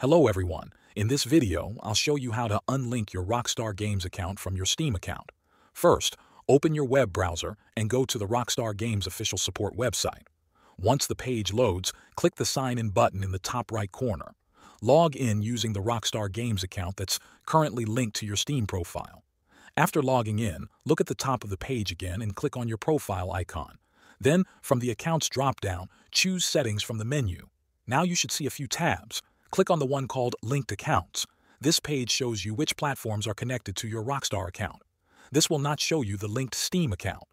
Hello everyone. In this video, I'll show you how to unlink your Rockstar Games account from your Steam account. First, open your web browser and go to the Rockstar Games official support website. Once the page loads, click the sign in button in the top right corner. Log in using the Rockstar Games account that's currently linked to your Steam profile. After logging in, look at the top of the page again and click on your profile icon. Then, from the Accounts drop-down, choose Settings from the menu. Now you should see a few tabs. Click on the one called Linked Accounts. This page shows you which platforms are connected to your Rockstar account. This will not show you the linked Steam account.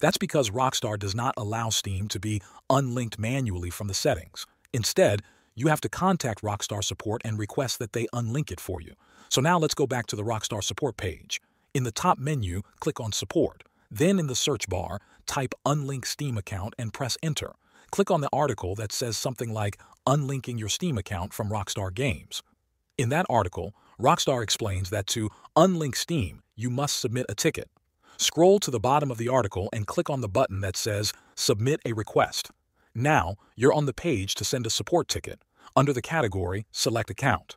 That's because Rockstar does not allow Steam to be unlinked manually from the settings. Instead, you have to contact Rockstar support and request that they unlink it for you. So now let's go back to the Rockstar support page. In the top menu, click on Support. Then in the search bar, type Unlink Steam account and press Enter click on the article that says something like Unlinking Your Steam Account from Rockstar Games. In that article, Rockstar explains that to unlink Steam, you must submit a ticket. Scroll to the bottom of the article and click on the button that says Submit a Request. Now, you're on the page to send a support ticket. Under the category, select Account.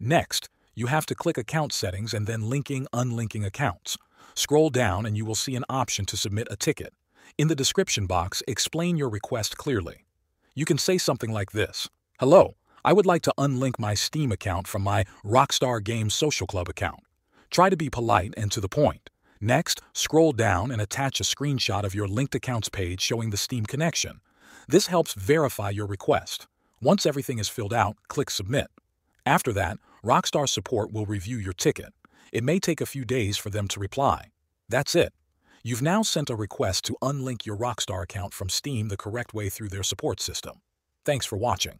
Next, you have to click Account Settings and then Linking Unlinking Accounts. Scroll down and you will see an option to submit a ticket. In the description box, explain your request clearly. You can say something like this. Hello, I would like to unlink my Steam account from my Rockstar Games Social Club account. Try to be polite and to the point. Next, scroll down and attach a screenshot of your linked accounts page showing the Steam connection. This helps verify your request. Once everything is filled out, click Submit. After that, Rockstar Support will review your ticket. It may take a few days for them to reply. That's it. You've now sent a request to unlink your Rockstar account from Steam the correct way through their support system. Thanks for watching.